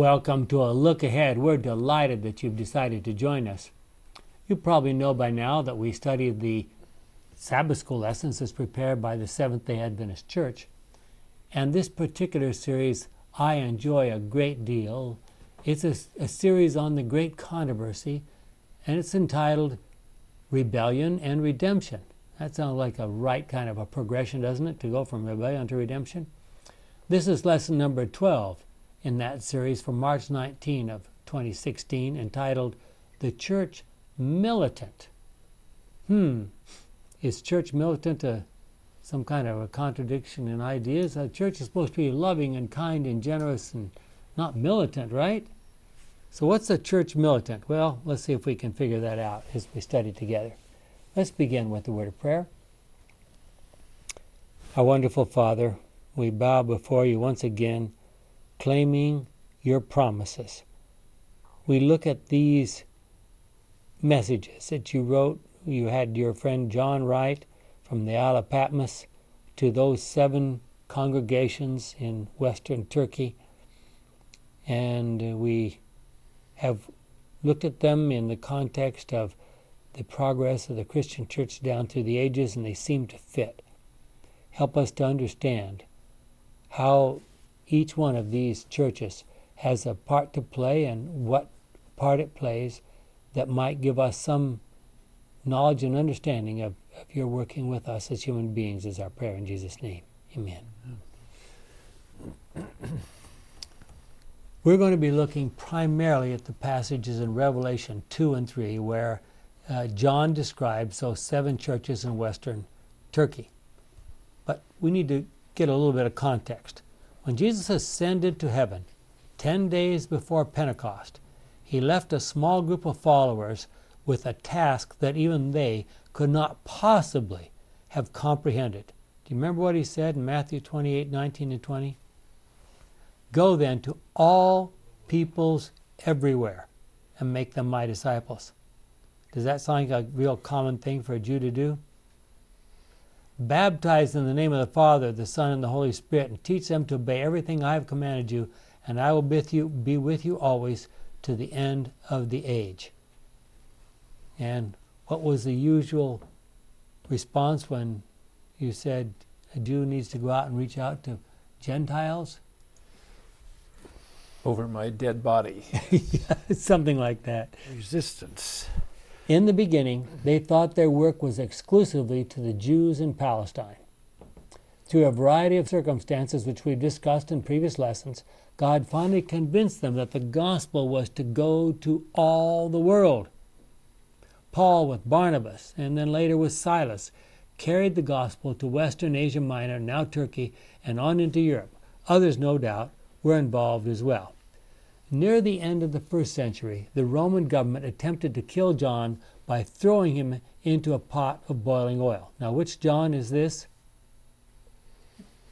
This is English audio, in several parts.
Welcome to a look ahead. We're delighted that you've decided to join us. You probably know by now that we studied the Sabbath school lessons as prepared by the Seventh day Adventist Church. And this particular series I enjoy a great deal. It's a, a series on the great controversy, and it's entitled Rebellion and Redemption. That sounds like a right kind of a progression, doesn't it, to go from rebellion to redemption? This is lesson number 12 in that series from March 19 of 2016 entitled The Church Militant. Hmm, is church militant a, some kind of a contradiction in ideas? A church is supposed to be loving and kind and generous and not militant, right? So, what's a church militant? Well, let's see if we can figure that out as we study together. Let's begin with the word of prayer. Our wonderful Father, we bow before you once again, claiming your promises. We look at these messages that you wrote. You had your friend John write from the Isle of Patmos to those seven congregations in western Turkey. And uh, we have looked at them in the context of the progress of the Christian church down through the ages, and they seem to fit. Help us to understand how each one of these churches has a part to play and what part it plays that might give us some knowledge and understanding of, of your working with us as human beings, is our prayer in Jesus' name. Amen. We're going to be looking primarily at the passages in Revelation 2 and 3 where uh, John describes those seven churches in western Turkey. But we need to get a little bit of context. When Jesus ascended to heaven, 10 days before Pentecost, he left a small group of followers with a task that even they could not possibly have comprehended. Do you remember what he said in Matthew 28 19 and 20? Go then to all peoples everywhere and make them my disciples. Does that sound like a real common thing for a Jew to do? Baptize in the name of the Father, the Son, and the Holy Spirit, and teach them to obey everything I have commanded you, and I will with you, be with you always to the end of the age. And what was the usual response when you said a Jew needs to go out and reach out to Gentiles? Over my dead body. something like that. Resistance. In the beginning, they thought their work was exclusively to the Jews in Palestine. Through a variety of circumstances which we've discussed in previous lessons, God finally convinced them that the gospel was to go to all the world. Paul with Barnabas, and then later with Silas, carried the gospel to Western Asia Minor, now Turkey, and on into Europe. Others, no doubt, were involved as well. Near the end of the first century, the Roman government attempted to kill John by throwing him into a pot of boiling oil. Now, which John is this?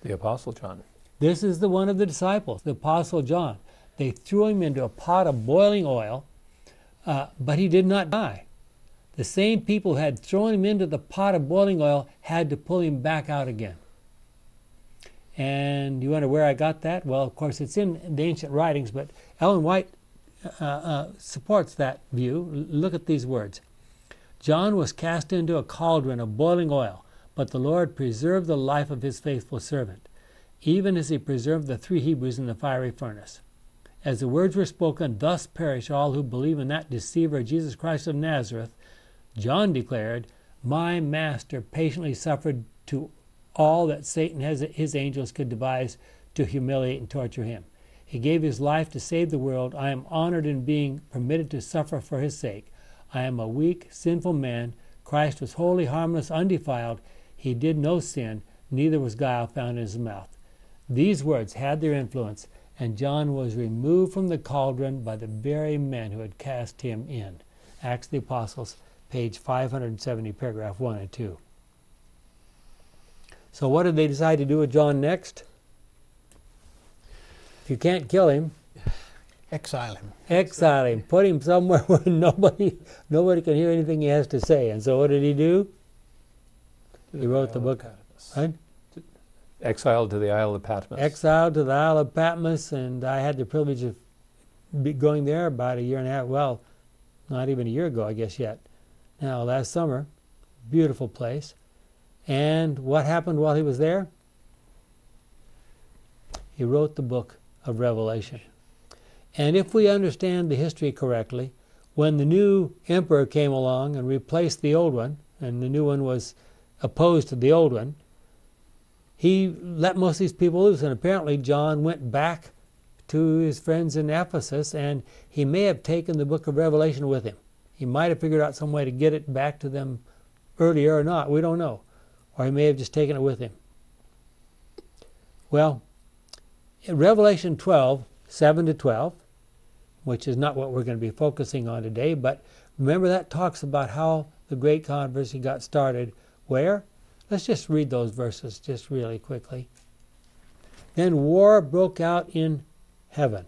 The Apostle John. This is the one of the disciples, the Apostle John. They threw him into a pot of boiling oil, uh, but he did not die. The same people who had thrown him into the pot of boiling oil had to pull him back out again. And you wonder where I got that? Well, of course, it's in the ancient writings, but Ellen White uh, uh, supports that view. Look at these words John was cast into a cauldron of boiling oil, but the Lord preserved the life of his faithful servant, even as he preserved the three Hebrews in the fiery furnace. As the words were spoken, thus perish all who believe in that deceiver Jesus Christ of Nazareth, John declared, My master patiently suffered to all that Satan has his angels could devise to humiliate and torture him. He gave his life to save the world. I am honored in being permitted to suffer for his sake. I am a weak, sinful man. Christ was holy, harmless, undefiled. He did no sin, neither was guile found in his mouth. These words had their influence, and John was removed from the cauldron by the very men who had cast him in. Acts of the Apostles, page 570, paragraph 1 and 2. So, what did they decide to do with John next? If you can't kill him, exile him. Exile him. Put him somewhere where nobody nobody can hear anything he has to say. And so, what did he do? He wrote the book. Right? Exiled to the Isle of Patmos. Exiled to the Isle of Patmos, and I had the privilege of be going there about a year and a half. Well, not even a year ago, I guess yet. Now, last summer, beautiful place. And what happened while he was there? He wrote the book of Revelation. And if we understand the history correctly, when the new emperor came along and replaced the old one, and the new one was opposed to the old one, he let most of these people loose. And apparently, John went back to his friends in Ephesus, and he may have taken the book of Revelation with him. He might have figured out some way to get it back to them earlier or not. We don't know. Or he may have just taken it with him. Well, Revelation 12, 7 to 12, which is not what we're going to be focusing on today, but remember that talks about how the great controversy got started. Where? Let's just read those verses just really quickly. Then war broke out in heaven.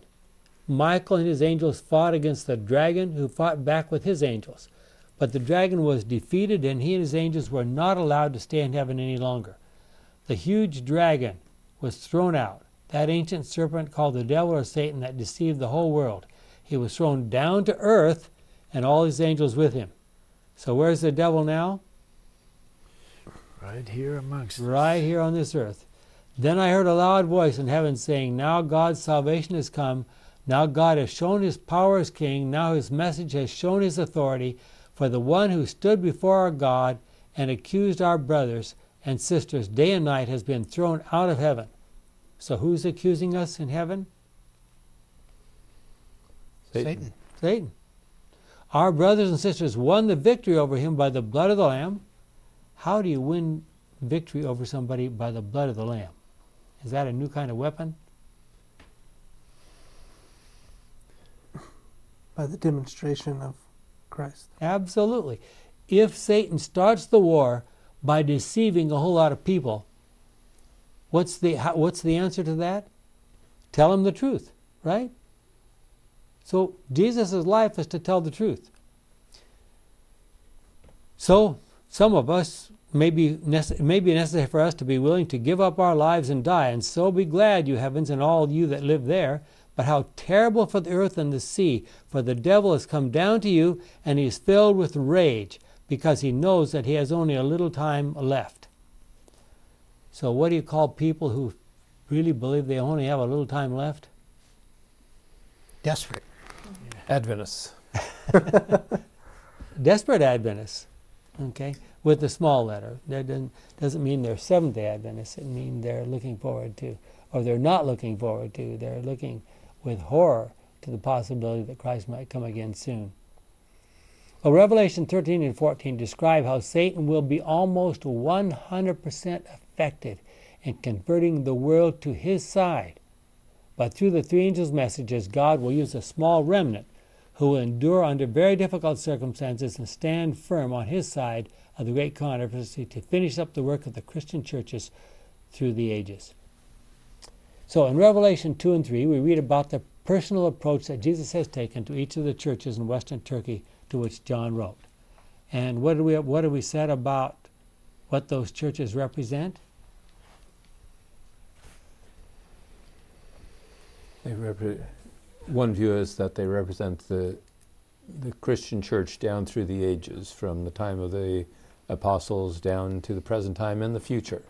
Michael and his angels fought against the dragon, who fought back with his angels. But the dragon was defeated, and he and his angels were not allowed to stay in heaven any longer. The huge dragon was thrown out, that ancient serpent called the devil or Satan that deceived the whole world. He was thrown down to earth, and all his angels with him. So where's the devil now? Right here amongst us. Right here on this earth. Then I heard a loud voice in heaven saying, Now God's salvation has come. Now God has shown his power as king. Now his message has shown his authority. For the one who stood before our God and accused our brothers and sisters day and night has been thrown out of heaven. So who's accusing us in heaven? Satan. Satan. Our brothers and sisters won the victory over him by the blood of the Lamb. How do you win victory over somebody by the blood of the Lamb? Is that a new kind of weapon? by the demonstration of Absolutely. If Satan starts the war by deceiving a whole lot of people, what's the what's the answer to that? Tell him the truth, right? So Jesus' life is to tell the truth. So some of us may be may be necessary for us to be willing to give up our lives and die, and so be glad, you heavens, and all you that live there. But how terrible for the earth and the sea, for the devil has come down to you, and he is filled with rage, because he knows that he has only a little time left. So, what do you call people who really believe they only have a little time left? Desperate. Adventists. Desperate Adventists, okay, with the small letter. That doesn't, doesn't mean they're Seventh day Adventists, it means they're looking forward to, or they're not looking forward to, they're looking with horror to the possibility that Christ might come again soon. Well, Revelation 13 and 14 describe how Satan will be almost 100% effective in converting the world to his side. But through the three angels' messages, God will use a small remnant who will endure under very difficult circumstances and stand firm on his side of the great controversy to finish up the work of the Christian churches through the ages. So in Revelation 2 and 3, we read about the personal approach that Jesus has taken to each of the churches in Western Turkey to which John wrote. And what do we what have we said about what those churches represent? Repre- one view is that they represent the the Christian church down through the ages, from the time of the apostles down to the present time and the future.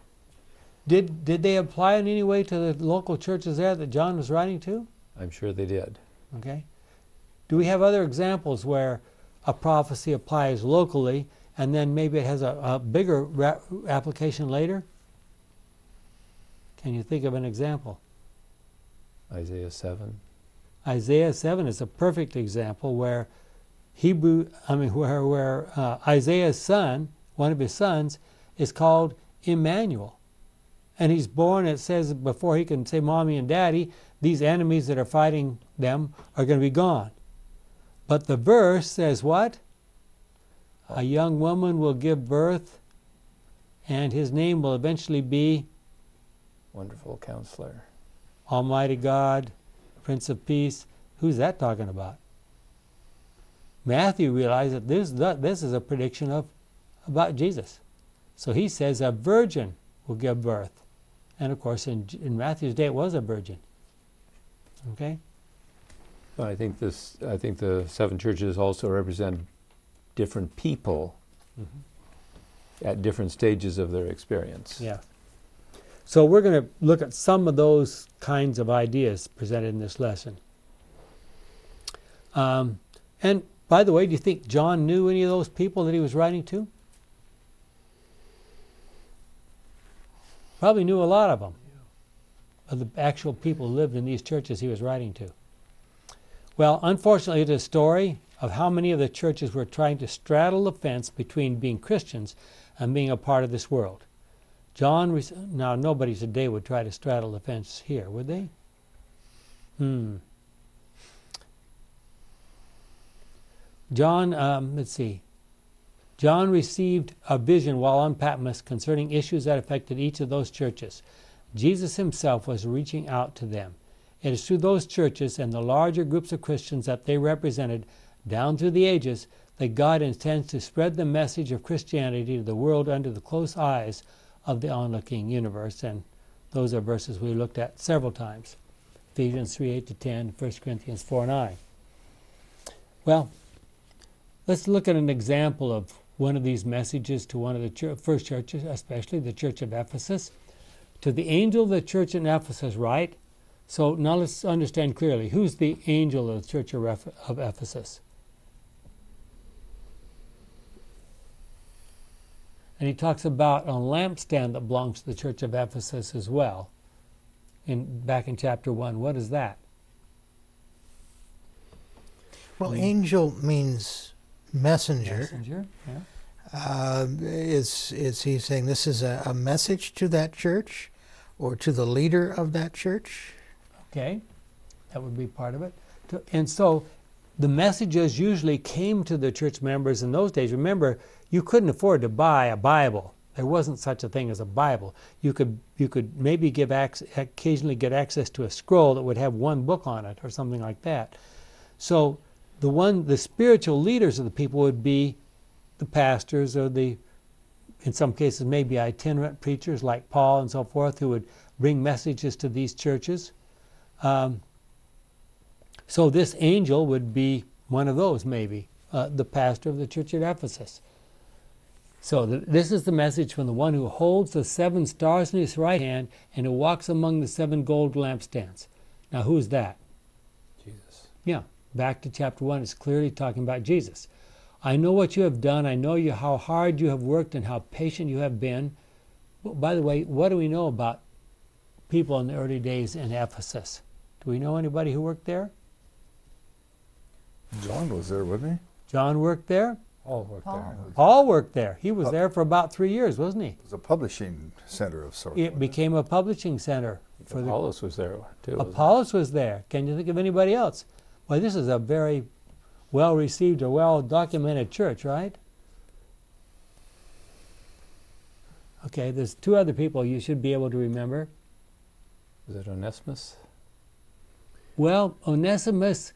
Did did they apply in any way to the local churches there that John was writing to? I'm sure they did. Okay. Do we have other examples where a prophecy applies locally and then maybe it has a, a bigger application later? Can you think of an example? Isaiah 7. Isaiah 7 is a perfect example where Hebrew, I mean, where, where uh, Isaiah's son, one of his sons, is called Emmanuel. And he's born, it says, before he can say mommy and daddy, these enemies that are fighting them are going to be gone. But the verse says what? A young woman will give birth, and his name will eventually be Wonderful counselor. Almighty God, Prince of Peace. Who's that talking about? Matthew realized that this, this is a prediction of about Jesus. So he says a virgin will give birth. And of course, in, in Matthew's day, it was a virgin. Okay? I think this. I think the seven churches also represent different people at different stages of their experience. Yeah. So we're going to look at some of those kinds of ideas presented in this lesson. Um, and by the way, do you think John knew any of those people that he was writing to? Probably knew a lot of them, of the actual people who lived in these churches he was writing to. Well, unfortunately, a story of how many of the churches were trying to straddle the fence between being Christians and being a part of this world. John, now nobody today would try to straddle the fence here, would they? Hmm. John, um, let's see. John received a vision while on Patmos concerning issues that affected each of those churches. Jesus himself was reaching out to them. It is through those churches and the larger groups of Christians that they represented down through the ages that God intends to spread the message of Christianity to the world under the close eyes of the onlooking universe. And those are verses we looked at several times Ephesians 3 8 to 10, 1 Corinthians 4 9. Well, let's look at an example of one of these messages to one of the chur- first churches, especially the church of Ephesus. To the angel of the church in Ephesus, right? So now let's understand clearly who's the angel of the church of, Eph- of Ephesus? And he talks about a lampstand that belongs to the church of Ephesus as well. In back in chapter one, what is that? Well, Mm. angel means messenger. Messenger. Yeah. Uh, is is he saying this is a, a message to that church, or to the leader of that church? Okay, that would be part of it. And so the messages usually came to the church members in those days. Remember, you couldn't afford to buy a Bible. There wasn't such a thing as a Bible. You could you could maybe give occasionally get access to a scroll that would have one book on it or something like that. So the one the spiritual leaders of the people would be the pastors or the in some cases maybe itinerant preachers like Paul and so forth who would bring messages to these churches. Um, so this angel would be one of those, maybe, uh, the pastor of the church at Ephesus. So th- this is the message from the one who holds the seven stars in his right hand and who walks among the seven gold lampstands. Now, who's that? Jesus. Yeah, back to chapter 1, it's clearly talking about Jesus. I know what you have done. I know you how hard you have worked and how patient you have been. Well, by the way, what do we know about people in the early days in Ephesus? Do we know anybody who worked there? John was there, wasn't he? John worked there. Paul worked there. Paul. It was, Paul worked there. He was there for about three years, wasn't he? it was a publishing center of sorts. It wasn't became a publishing center for the Apollos was there too. Apollos was there. Can you think of anybody else? Well, this is a very well received or well documented church, right? Okay, there's two other people you should be able to remember. Was it Onesimus? Well, Onesimus,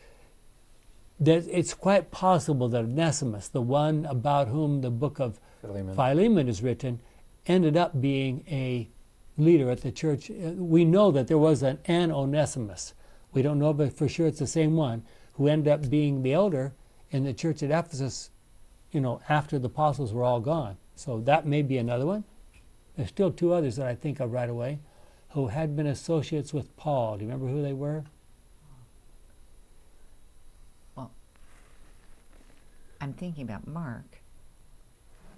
it's quite possible that Onesimus, the one about whom the book of Philemon. Philemon is written, ended up being a leader at the church. Uh, We know that there was an, an Onesimus. We don't know but for sure it's the same one who ended up being the elder in the church at Ephesus, you know, after the apostles were all gone. So that may be another one. There's still two others that I think of right away who had been associates with Paul. Do you remember who they were? Well, I'm thinking about Mark,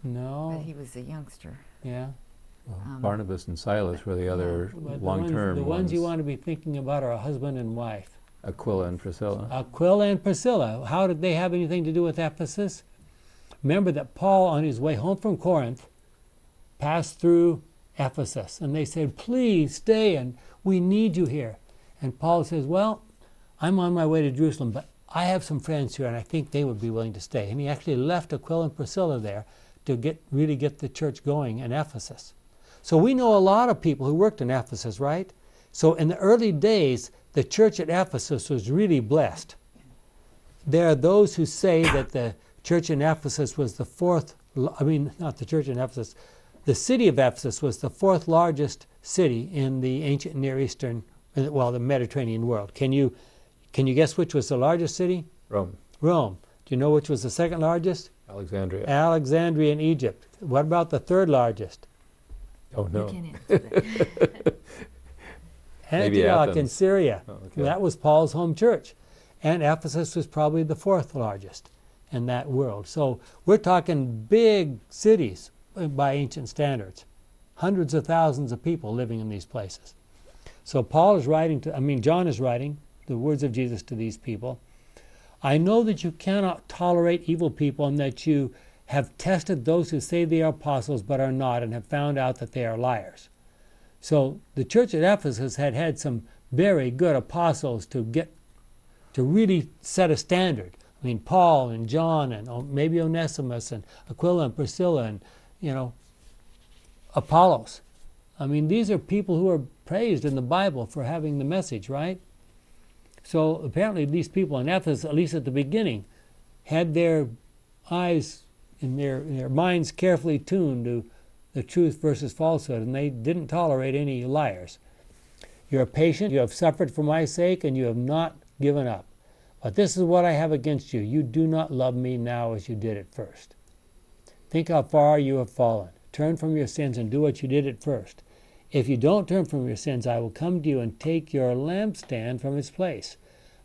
No. but he was a youngster. Yeah. Um, Barnabas and Silas were the other But the long ones- term The ones you want to be thinking about are a husband and wife. Aquila and Priscilla. Aquila and Priscilla. How did they have anything to do with Ephesus? Remember that Paul, on his way home from Corinth, passed through Ephesus, and they said, Please stay, and we need you here. And Paul says, Well, I'm on my way to Jerusalem, but I have some friends here, and I think they would be willing to stay. And he actually left Aquila and Priscilla there to get really get the church going in Ephesus. So we know a lot of people who worked in Ephesus, right? So in the early days, the church at Ephesus was really blessed. There are those who say that the church in Ephesus was the fourth, I mean, not the church in Ephesus, the city of Ephesus was the fourth largest city in the ancient Near Eastern, well, the Mediterranean world. Can you, Can you guess which was the largest city? Rome, Rome. Do you know which was the second largest? Alexandria. Alexandria in Egypt. What about the third largest? oh no. You can answer that. Maybe Antioch in Syria. Oh, okay. That was Paul's home church. And Ephesus was probably the fourth largest in that world. So we're talking big cities by ancient standards. Hundreds of thousands of people living in these places. So Paul is writing to, I mean, John is writing the words of Jesus to these people. I know that you cannot tolerate evil people and that you have tested those who say they are apostles but are not and have found out that they are liars. So the church at Ephesus had had some very good apostles to get to really set a standard. I mean, Paul and John and oh, maybe Onesimus and Aquila and Priscilla and you know Apollos. I mean, these are people who are praised in the Bible for having the message, right? So apparently, these people in Ephesus, at least at the beginning, had their eyes and their, their minds carefully tuned to the truth versus falsehood, and they didn't tolerate any liars. You're patient, you have suffered for my sake, and you have not given up. But this is what I have against you. You do not love me now as you did at first. Think how far you have fallen. Turn from your sins and do what you did at first. If you don't turn from your sins, I will come to you and take your lampstand from its place.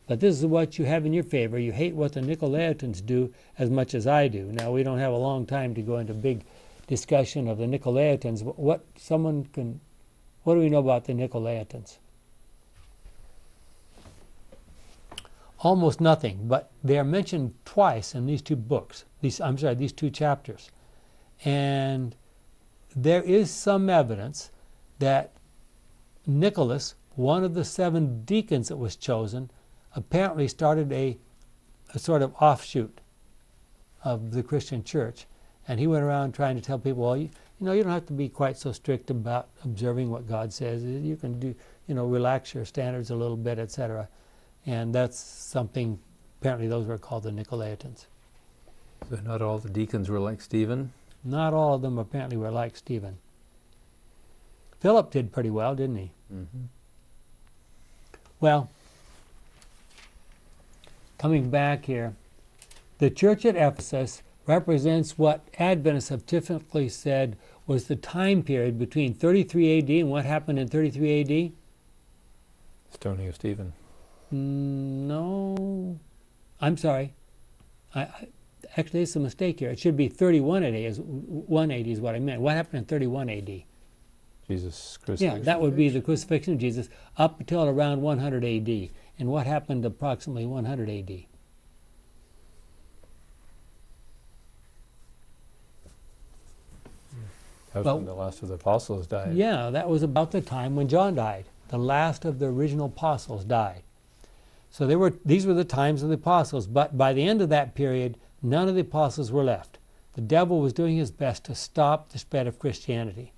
But this is what you have in your favor. You hate what the Nicolaitans do as much as I do. Now, we don't have a long time to go into big discussion of the Nicolaitans, what someone can, what do we know about the Nicolaitans? Almost nothing, but they are mentioned twice in these two books. These, I'm sorry, these two chapters. And there is some evidence that Nicholas, one of the seven deacons that was chosen, apparently started a, a sort of offshoot of the Christian church. And he went around trying to tell people, well, you, you know, you don't have to be quite so strict about observing what God says. You can do, you know, relax your standards a little bit, etc. And that's something, apparently, those were called the Nicolaitans. So not all the deacons were like Stephen. Not all of them apparently were like Stephen. Philip did pretty well, didn't he? Mm-hmm. Well, coming back here, the church at Ephesus represents what Adventists have typically said was the time period between 33 AD and what happened in 33 AD? Stoning of Stephen. Mm, No, I'm sorry. I, I, actually, it's a mistake here. It should be 31 AD. Is 180 is what I meant. What happened in 31 AD? Jesus Christ. Yeah, that would be the crucifixion of Jesus up until around 100 AD. And what happened approximately 100 AD? That was well- when the last of the apostles died. Yeah, that was about the time when John died. The last of the original apostles died. So they were these were the times of the apostles, but by the end of that period, none of the apostles were left. The devil was doing his best to stop the spread of Christianity.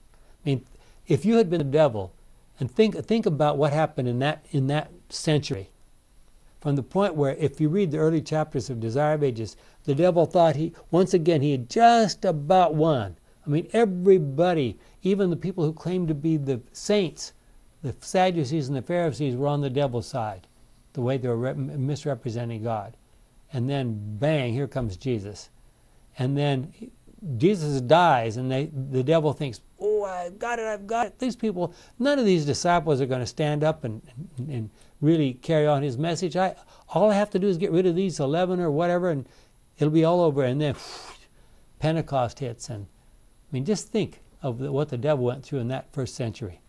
I mean, if you had been the devil, and think think about what happened in that in that century. From the point where if you read the early chapters of Desire of Ages, the devil thought he once again he had just about won. I mean, everybody, even the people who claimed to be the saints, the Sadducees and the Pharisees were on the devil's side, the way they were re- misrepresenting God. And then, bang, here comes Jesus. And then Jesus dies, and they, the devil thinks, oh, I've got it, I've got it. These people, none of these disciples are going to stand up and, and, and really carry on his message. I, all I have to do is get rid of these 11 or whatever, and it'll be all over. And then Pentecost hits, and mean, just think of the, what the devil went through in that first century.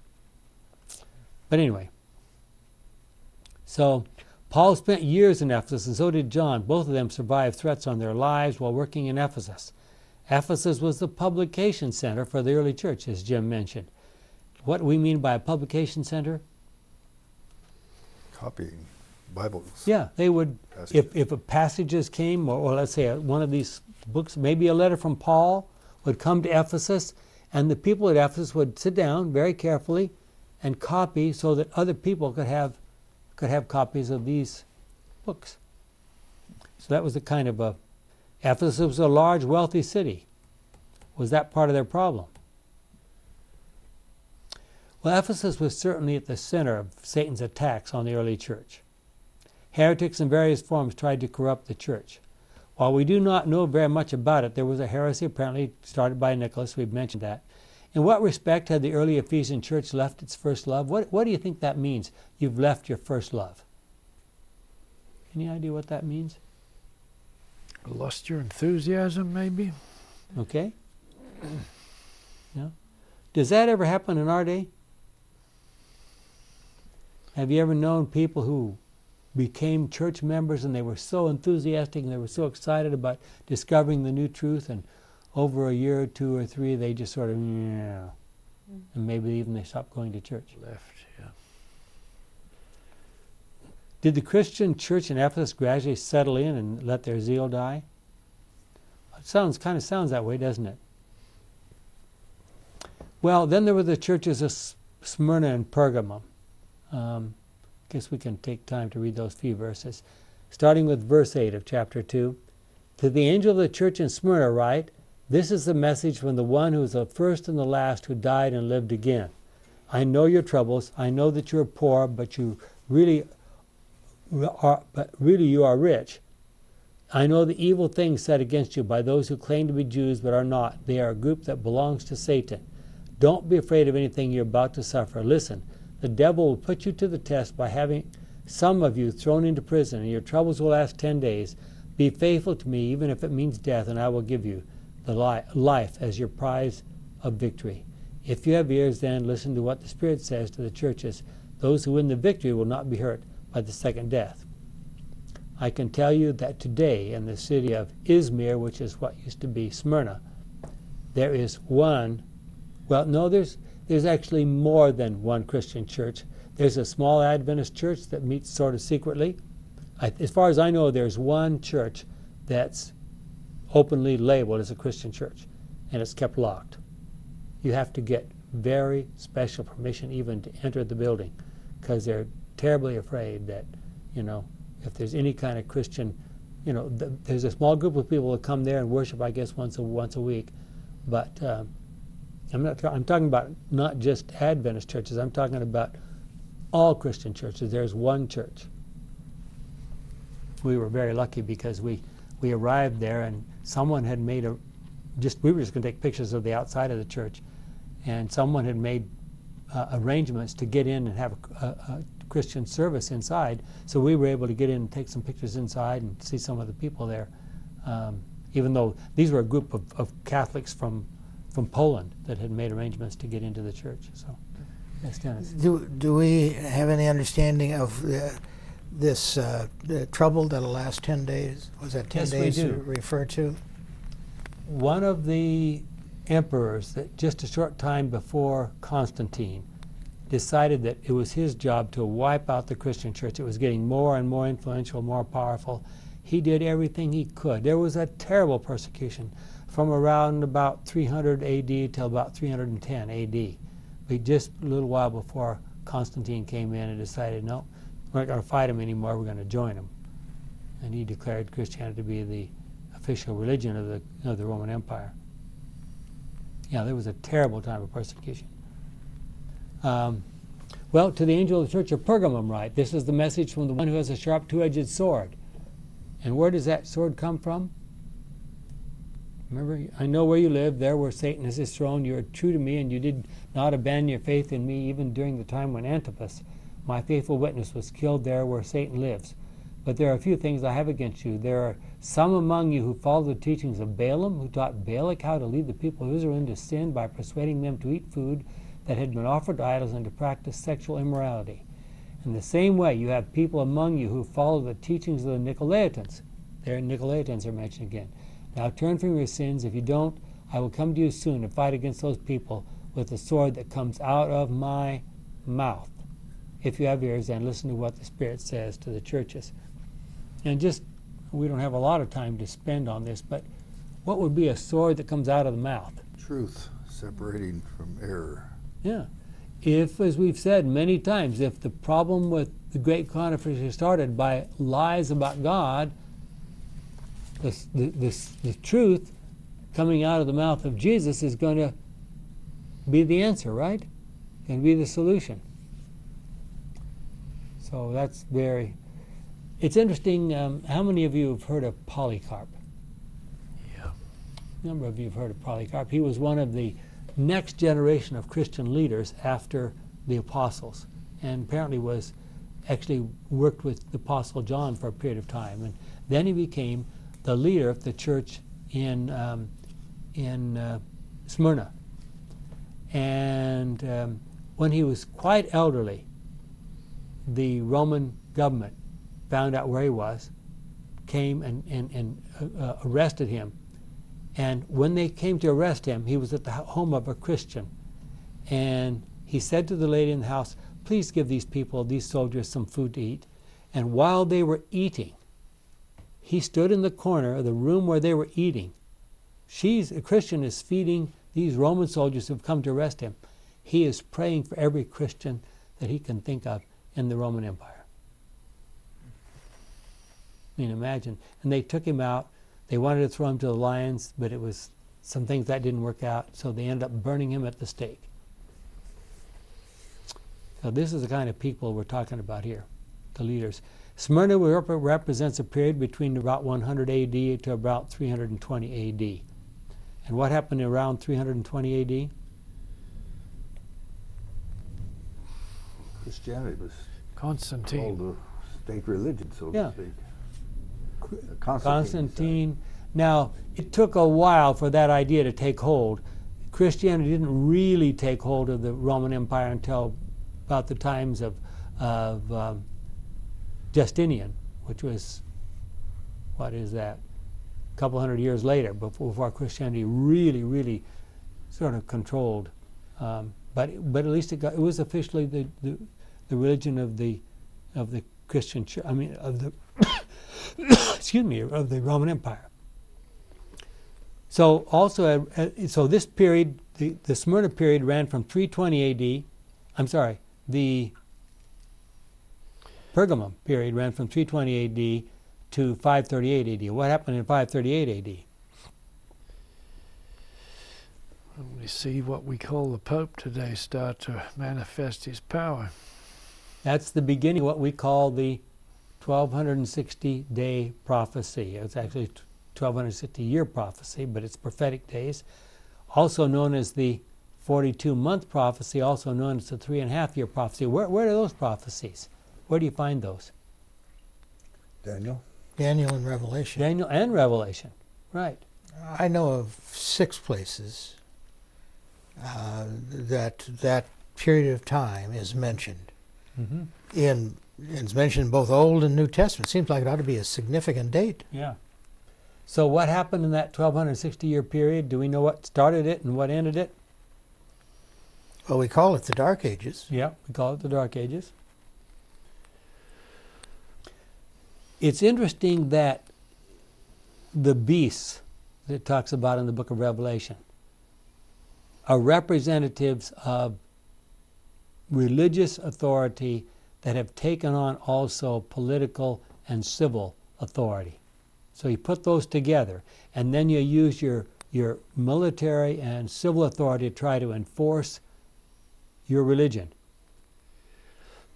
But anyway, so Paul spent years in Ephesus, and so did John. Both of them survived threats on their lives while working in Ephesus. Ephesus was the publication center for the early church, as Jim mentioned. What do we mean by a publication center? Copying Bibles. Yeah, they would, Passages. if, if a passages came, or, or let's say one of these books, maybe a letter from Paul, would come to Ephesus, and the people at Ephesus would sit down very carefully and copy so that other people could have could have copies of these books. So that was the kind of a Ephesus was a large, wealthy city. Was that part of their problem? Well, Ephesus was certainly at the center of Satan's attacks on the early church. Heretics in various forms tried to corrupt the church. While we do not know very much about it, there was a heresy apparently started by Nicholas. We've mentioned that. In what respect had the early Ephesian church left its first love? What, what do you think that means? You've left your first love. Any idea what that means? Lost your enthusiasm, maybe? Okay? Yeah. Does that ever happen in our day? Have you ever known people who became church members and they were so enthusiastic and they were so excited about discovering the new truth and over a year or two or three they just sort of yeah. And maybe even they stopped going to church. Left, yeah. did the christian church in ephesus gradually settle in and let their zeal die? It sounds kind of sounds that way doesn't it? Well then there were the churches of smyrna and pergamum. Um, guess we can take time to read those few verses starting with verse 8 of chapter 2 to the angel of the church in smyrna write this is the message from the one who is the first and the last who died and lived again. I know your troubles. I know that you're poor, but you really are, but really you are rich. I know the evil things said against you by those who claim to be Jews but are not. They are a group that belongs to Satan. Don't be afraid of anything you're about to suffer. Listen, the devil will put you to the test by having some of you thrown into prison, and your troubles will last ten days. Be faithful to me, even if it means death, and I will give you the li- life as your prize of victory. If you have ears, then listen to what the Spirit says to the churches. Those who win the victory will not be hurt by the second death. I can tell you that today in the city of Izmir, which is what used to be Smyrna, there is one. Well, no, there's there's actually more than one Christian church. There's a small Adventist church that meets sort of secretly. I, as far as I know, there's one church that's openly labeled as a Christian church, and it's kept locked. You have to get very special permission even to enter the building, because they're terribly afraid that, you know, if there's any kind of Christian, you know, th- there's a small group of people that come there and worship, I guess, once a once a week, but um, I'm not. I'm talking about not just Adventist churches. I'm talking about all Christian churches. There's one church. We were very lucky because we we arrived there and someone had made a just we were just going to take pictures of the outside of the church and someone had made uh, arrangements to get in and have a, a, a, christian service inside so we were able to get in and take some pictures inside and see some of the people there um, even though these were a group of, of, catholics from from poland that had made arrangements to get into the church so yes dennis Do, do we have any understanding of the this uh, trouble that'll last 10 days? Was that 10 yes, days you refer to? One of the emperors that just a short time before Constantine decided that it was his job to wipe out the Christian church. It was getting more and more influential, more powerful. He did everything he could. There was a terrible persecution from around about 300 AD till about 310 AD. But just a little while before Constantine came in and decided, no, we're not going to fight him anymore, we're going to join him. And he declared Christianity to be the official religion of the, of the Roman Empire. Yeah, there was a terrible time of persecution. Um, well, to the angel of the church of Pergamum, write, this is the message from the one who has a sharp two edged sword. And where does that sword come from? Remember, I know where you live, there where Satan is his throne. You are true to me, and you did not abandon your faith in me even during the time when Antipas, my faithful witness, was killed there where Satan lives. But there are a few things I have against you. There are some among you who follow the teachings of Balaam, who taught Balak how to lead the people of Israel into sin by persuading them to eat food that had been offered to idols and to practice sexual immorality. In the same way, you have people among you who follow the teachings of the Nicolaitans. There, Nicolaitans are mentioned again. Now turn from your sins. If you don't, I will come to you soon and fight against those people with the sword that comes out of my mouth. If you have ears, then listen to what the Spirit says to the churches. And just, we don't have a lot of time to spend on this, but what would be a sword that comes out of the mouth? Truth separating from error. Yeah. If, as we've said many times, if the problem with the great controversy started by lies about God, the, the, the, the truth coming out of the mouth of Jesus is going to be the answer, right? Going to be the solution. So that's very It's interesting. Um, how many of you have heard of Polycarp? Yeah. A number of you have heard of Polycarp. He was one of the next generation of Christian leaders after the apostles, and apparently was actually worked with the apostle John for a period of time, and then he became the leader of the church in um, in uh, Smyrna. And um, when he was quite elderly, the Roman government found out where he was, came and, and, and uh, uh, arrested him. And when they came to arrest him, he was at the home of a Christian. And he said to the lady in the house, Please give these people, these soldiers, some food to eat. And while they were eating, he stood in the corner of the room where they were eating. She's a Christian is feeding these Roman soldiers who've come to arrest him. He is praying for every Christian that he can think of in the Roman Empire. I mean, imagine. And they took him out. They wanted to throw him to the lions, but it was some things that didn't work out, so they ended up burning him at the stake. So this is the kind of people we're talking about here, the leaders. Smyrna rep- represents a period between about 100 AD to about 320 AD. And what happened around 320 AD? Christianity was Constantine. called the state religion, so Yeah. to speak. Constantine. Constantine. Now, it took a while for that idea to take hold. Christianity didn't really take hold of the Roman Empire until about the times of, of um, Justinian, which was, what is that, a couple hundred years later, before, Christianity really, really sort of controlled. Um, but, but at least it, got, it was officially the, the, the religion of the, of the Christian church, I mean, of the excuse me, of the Roman Empire. So also, uh, uh, so this period, the, the Smyrna period ran from 320 A.D. I'm sorry, the Pergamum period ran from 320 A.D. to 538 A.D. What happened in 538 A.D.? We see what we call the Pope today start to manifest his power. That's the beginning of what we call the 1260 day prophecy. It's actually 1260 year prophecy, but it's prophetic days. Also known as the 42 month prophecy, also known as the three and a half year prophecy. Where, where are those prophecies? Where do you find those? Daniel? Daniel and Revelation. Daniel and Revelation. Right. I know of six places uh, that that period of time is mentioned. Mm-hmm. In it's mentioned in both Old and New Testament. Seems like it ought to be a significant date. Yeah. So, what happened in that 1260 year period? Do we know what started it and what ended it? Well, we call it the Dark Ages. Yeah, we call it the Dark Ages. It's interesting that the beasts that it talks about in the book of Revelation are representatives of religious authority that have taken on also political and civil authority. So you put those together, and then you use your, your military and civil authority to try to enforce your religion.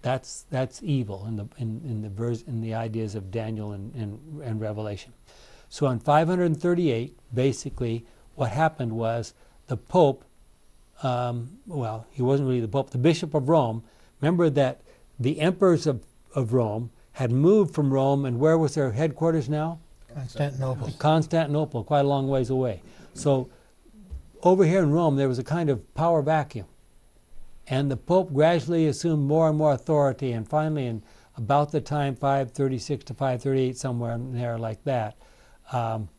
That's that's evil in the in, in the verse in the ideas of Daniel and, and, and Revelation. So in 538, basically, what happened was the Pope, um, well, he wasn't really the Pope, the Bishop of Rome. Remember that the emperors of, of Rome had moved from Rome, and where was their headquarters now? Constantinople. Constantinople, quite a long ways away. So over here in Rome, there was a kind of power vacuum. And the Pope gradually assumed more and more authority, and finally, in about the time 536 to 538, somewhere in there like that, um,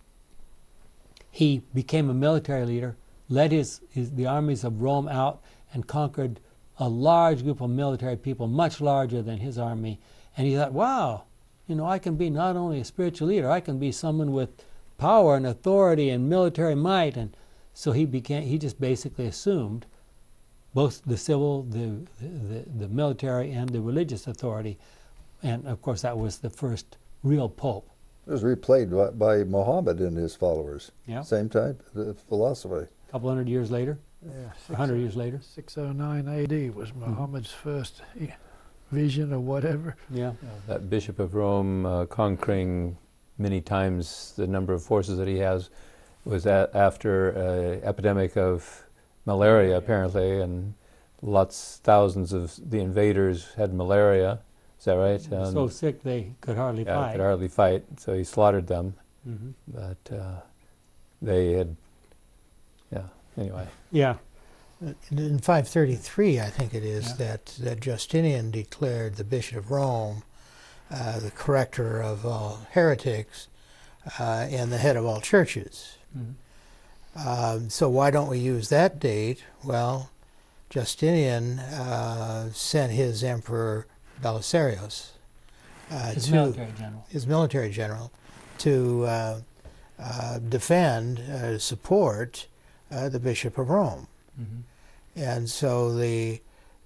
he became a military leader, led his, his, the armies of Rome out, and conquered a large group of military people, much larger than his army. And he thought, wow, you know, I can be not only a spiritual leader, I can be someone with power and authority and military might. And so he became, he just basically assumed both the civil, the, the, the military, and the religious authority. And of course, that was the first real pope. It was replayed by, by Muhammad and his followers. Yeah. Same type of philosophy. A couple hundred years later, Yeah, hundred years later. 609 AD was Muhammad's first e- vision or whatever. Yeah. That Bishop of Rome uh, conquering many times the number of forces that he has was a- after an epidemic of malaria, apparently, and lots, thousands of the invaders had malaria. Is that right? And, so sick they could hardly yeah, fight. could hardly fight, so he slaughtered them. Mhm. But uh, they had, yeah. Anyway, Yeah. In 533, I think it is, Yeah. that, that Justinian declared the Bishop of Rome uh, the corrector of all heretics uh, and the head of all churches. Mhm. Um, so why don't we use that date? Well, Justinian uh, sent his emperor Belisarius, uh, His to military general. his military general, to uh, uh, defend, uh, support uh, the Bishop of Rome. Mhm. And so the,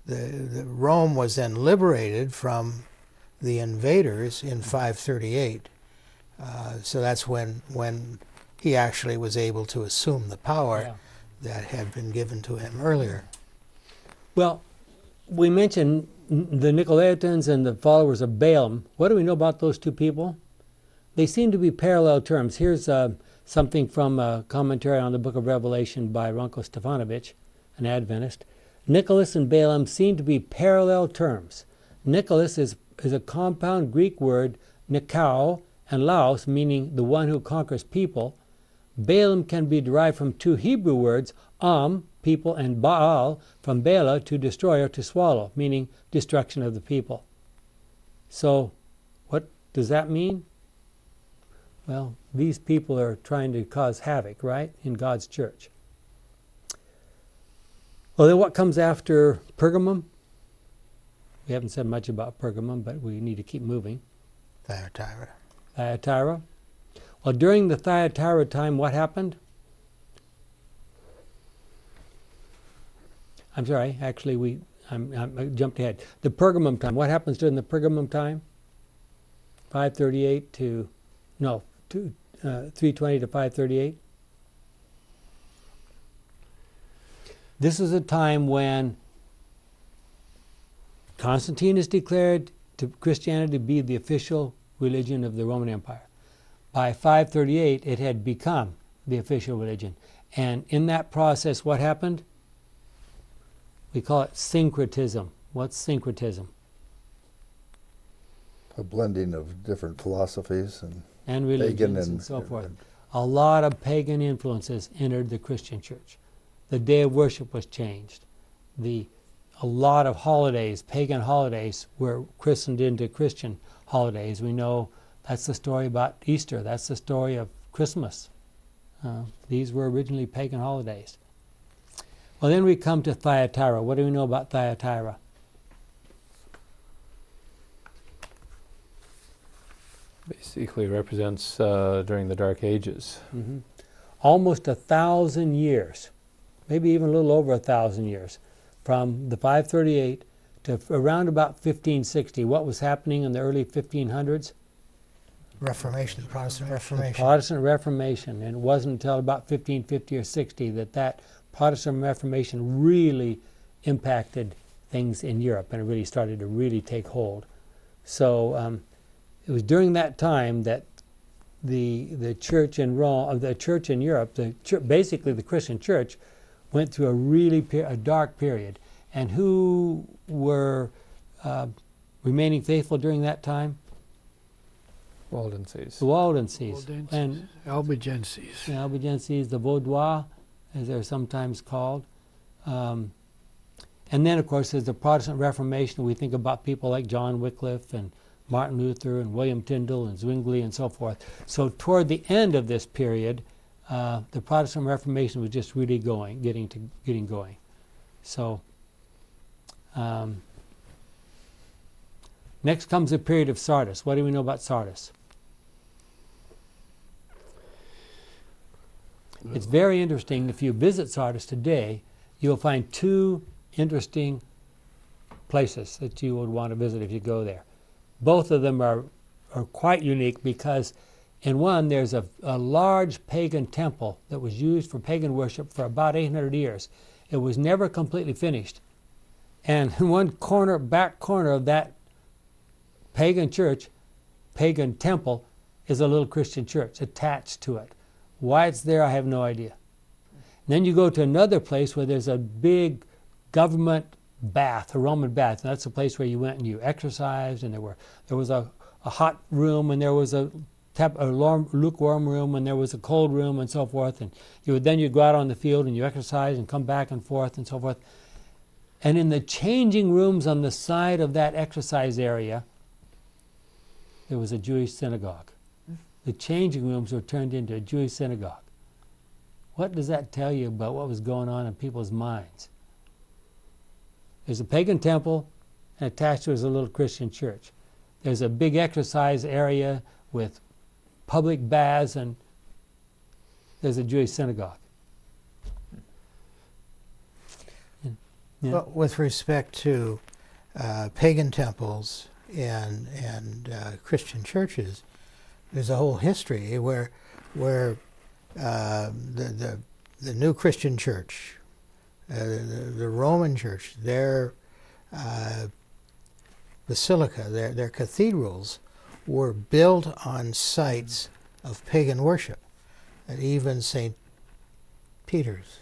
the, the Rome was then liberated from the invaders in 538. Uh, so that's when when he actually was able to assume the power Yeah. that had been given to him earlier. Well, we mentioned the Nicolaitans and the followers of Balaam. What do we know about those two people? They seem to be parallel terms. Here's uh, something from a commentary on the book of Revelation by Ranko Stefanovic, an Adventist. Nicholas and Balaam seem to be parallel terms. Nicholas is, is a compound Greek word, nikao, and laos, meaning the one who conquers people. Balaam can be derived from two Hebrew words, am, people, and Baal, from Bala, to destroy or to swallow, meaning destruction of the people. So, what does that mean? Well, these people are trying to cause havoc, right, in God's church. Well, then what comes after Pergamum? We haven't said much about Pergamum, but we need to keep moving. Thyatira. Thyatira. Well, during the Thyatira time, what happened? I'm sorry, actually, we I'm, I'm, I jumped ahead. The Pergamum time. What happens during the Pergamum time? 538 to, no, to, uh, 320 to 538. This is a time when Constantine is declared to Christianity to be the official religion of the Roman Empire. By 538, it had become the official religion. And in that process, what happened? We call it syncretism. What's syncretism? A blending of different philosophies and And pagan religions and, and so forth. and A lot of pagan influences entered the Christian church. The day of worship was changed. The a lot of holidays, pagan holidays, were christened into Christian holidays. We know that's the story about Easter. That's the story of Christmas. Uh, these were originally pagan holidays. Well, then we come to Thyatira. What do we know about Thyatira? basically represents uh, during the Dark Ages. hmm Almost a thousand years, maybe even a little over a thousand years, from the 538 to around about 1560. What was happening in the early 1500s? Reformation, the Protestant Reformation. Protestant Reformation. And it wasn't until about 1550 or 60 that that Protestant Reformation really impacted things in Europe and it really started to really take hold. So um, it was during that time that the the church in Rome, uh, the church in Europe, the chur basically the Christian church, went through a really pe- a dark period. And who were uh, remaining faithful during that time? Waldenses. The Waldenses. Waldenses. And Albigenses. the Albigenses, the Vaudois, as they're sometimes called. Um, and then, of course, there's the Protestant Reformation. We think about people like John Wycliffe and Martin Luther and William Tyndale and Zwingli and so forth. So, toward the end of this period, uh, the Protestant Reformation was just really going, getting to getting going. So, um, next comes the period of Sardis. What do we know about Sardis? It's very interesting. If you visit Sardis today, you'll find two interesting places that you would want to visit if you go there. Both of them are, are quite unique because, in one, there's a, a large pagan temple that was used for pagan worship for about 800 years. It was never completely finished. And in one corner, back corner of that pagan church, pagan temple, is a little Christian church attached to it. Why it's there, I have no idea. then you go to another place where there's a big government bath, a Roman bath. And that's a place where you went and you exercised, and there were there was a, a hot room, and there was a, tap, a warm, lukewarm room, and there was a cold room, and so forth. And you would then you'd go out on the field and you exercise and come back and forth and so forth. And in the changing rooms on the side of that exercise area, there was a Jewish synagogue. The changing rooms were turned into a Jewish synagogue. What does that tell you about what was going on in people's minds? There's a pagan temple, and attached to it is a little Christian church. There's a big exercise area with public baths, and there's a Jewish synagogue. Yeah. Well, with respect to uh, pagan temples and and uh, Christian churches, there's a whole history where where uh, the, the the new Christian church, uh, the, the Roman church, their uh, basilica, their their cathedrals, were built on sites of pagan worship, and even Saint Peter's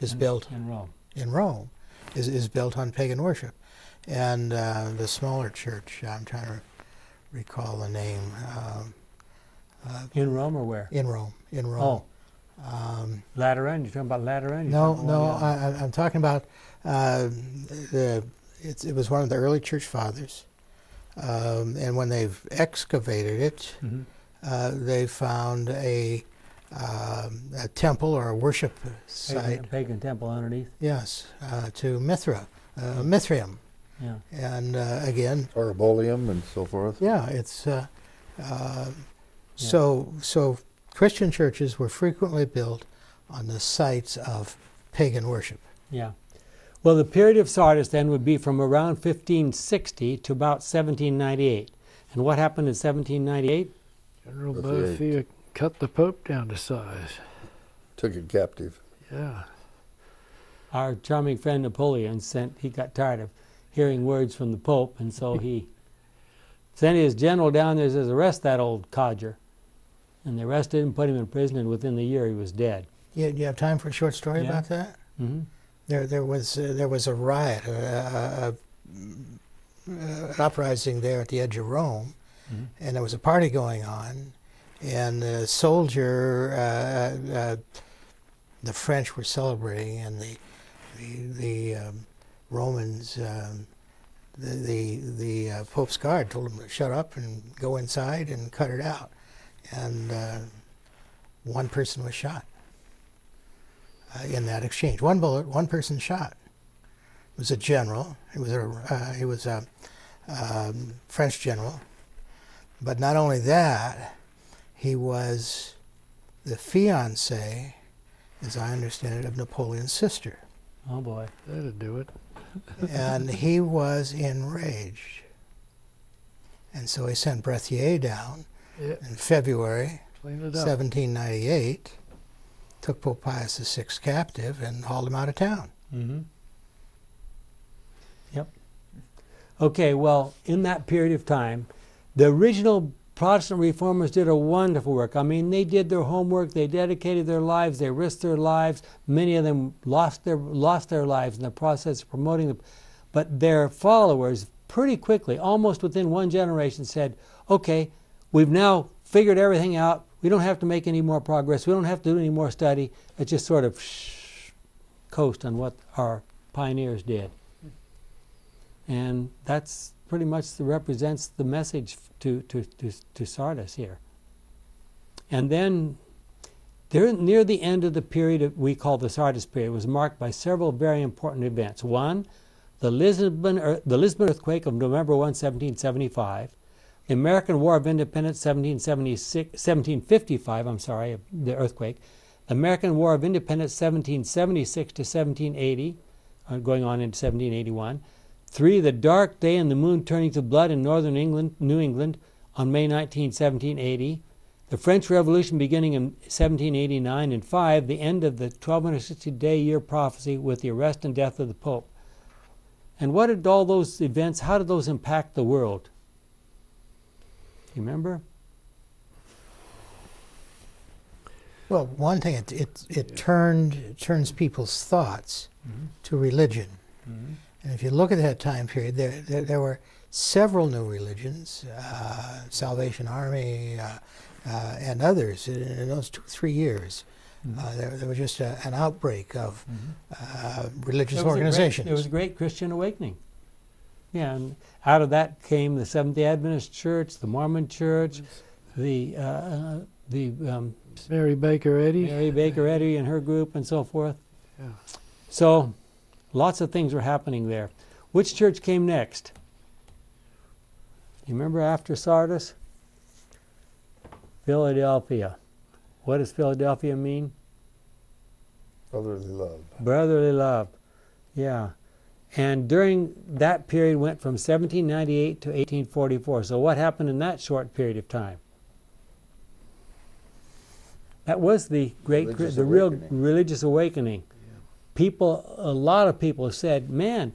is in, built in Rome. in Rome is, is built on pagan worship. And uh, the smaller church, I'm trying to recall the name, um, uh, In Rome or where? in Rome, in Rome. Oh, Um, Lateran. You're talking about Lateran? You're no, no, I, I'm talking about uh, the. It's, it was one of the early church fathers, um, and when they've excavated it, Mhm. uh, they found a, um, a temple or a worship site. Pagan, pagan temple underneath. Yes, uh, to Mithra, uh, Mithraeum, Yeah. and uh, again, Arbolium and so forth. yeah, it's uh, uh, so so. Christian churches were frequently built on the sites of pagan worship. Yeah. Well, the period of Sardis then would be from around 1560 to about 1798. And what happened in 1798? General That's cut the Pope down to size. Took him captive. Yeah. Our charming friend Napoleon sent, he got tired of hearing words from the Pope, and so he sent his general down there and says, arrest that old codger. And they arrested him, put him in prison, and within the year he was dead. Yeah, do you have time for a short story Yeah. about that? hmm There, there was uh, there was a riot, a, a, a, an uprising there at the edge of Rome, Mhm. and there was a party going on, and the soldier, uh, uh, the French were celebrating, and the the, the um, Romans, um, the the, the uh, Pope's guard told him to shut up and go inside and cut it out, and uh, one person was shot uh, in that exchange. One bullet, one person shot. It was a general. He was a uh, he was a um, French general. But not only that, he was the fiance, as I understand it, of Napoleon's sister, Oh boy. That'd do it. And he was enraged. And so he sent Berthier down Yeah. in February Clean it up. 1798, took Pope Pius VI captive, and hauled him out of town. hmm Yep. Okay, well, in that period of time, the original Protestant reformers did a wonderful work. I mean, they did their homework, they dedicated their lives, they risked their lives. Many of them lost their lost their lives in the process of promoting them. But their followers pretty quickly, almost within one generation, said, "Okay, we've now figured everything out. We don't have to make any more progress. We don't have to do any more study. Let's just sort of coast on what our pioneers did. And that's pretty much represents the message to, to, to, to Sardis here. And then, there, near the end of the period we call the Sardis period, was marked by several very important events. One, the Lisbon, ear- the Lisbon earthquake of November 1, 1775, the American War of Independence 1776, 1755, I'm sorry, the earthquake, American War of Independence 1776 to 1780, uh, going on into 1781. Three, the dark day and the moon turning to blood in northern England, New England, on May 19, 1780. The French Revolution beginning in 1789. And five, the end of the 1260 day year prophecy with the arrest and death of the Pope. And what did all those events, how did those impact the world? you remember? Well, one thing it it, it turned it turns people's thoughts mm-hmm. to religion, mm-hmm. And if you look at that time period, there there, there were several new religions, uh, Salvation Army, uh, uh, and others in, in those two three years. Uh, there, there was just a, an outbreak of uh, religious There was great- organizations. there was a great Christian awakening. Yeah, and out of that came the Seventh Day Adventist Church, the Mormon Church, the uh, uh, the um, Mary Baker Eddy. Mary Baker Eddy and her group and so forth. Yeah. So, lots of things were happening there. Which church came next? You remember after Sardis? Philadelphia. What does Philadelphia mean? Brotherly love. Brotherly love. Yeah. And during that period went from 1798 to 1844. So what happened in that short period of time? That was the great Religious the real awakening. religious awakening. People a lot of people said, "Man,